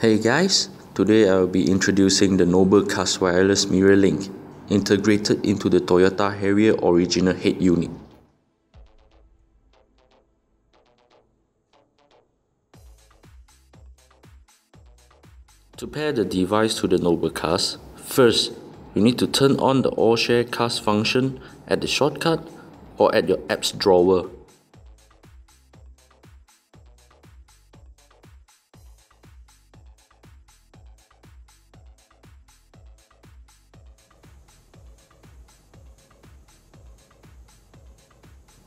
Hey guys, today I will be introducing the Noble Noblecast Wireless Mirror Link integrated into the Toyota Harrier original head unit. To pair the device to the Noble Noblecast, first you need to turn on the All Share Cast function at the shortcut or at your apps drawer.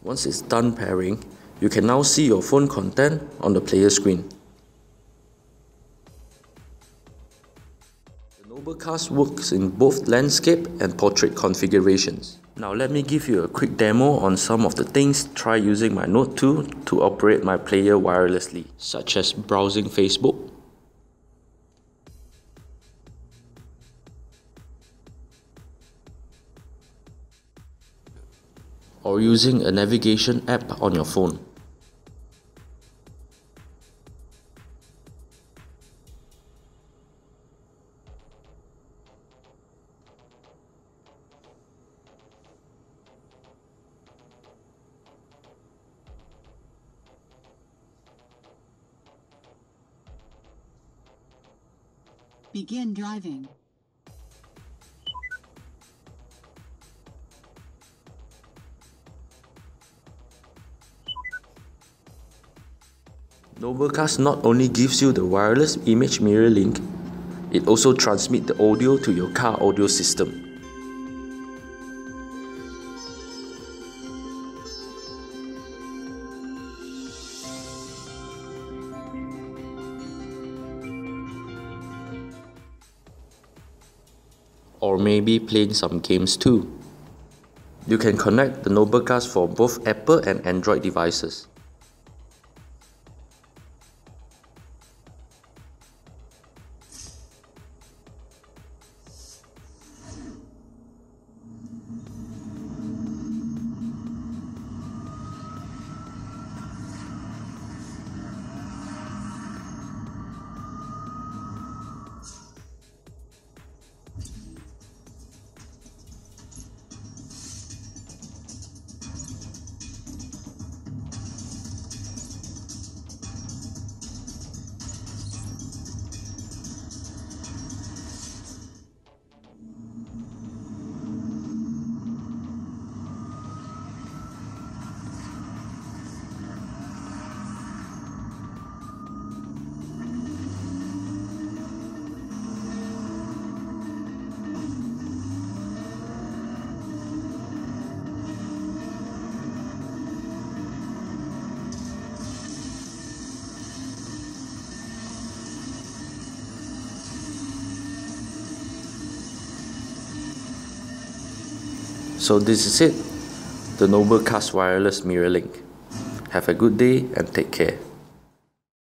Once it's done pairing, you can now see your phone content on the player screen. The Noblecast works in both landscape and portrait configurations. Now let me give you a quick demo on some of the things try using my Note 2 to operate my player wirelessly, such as browsing Facebook, or using a navigation app on your phone. Begin driving. Noblecast not only gives you the wireless image mirror link, it also transmits the audio to your car audio system. Or maybe playing some games too. You can connect the Noblecast for both Apple and Android devices. So this is it, the Noblecast Wireless Mirror Link. Have a good day and take care.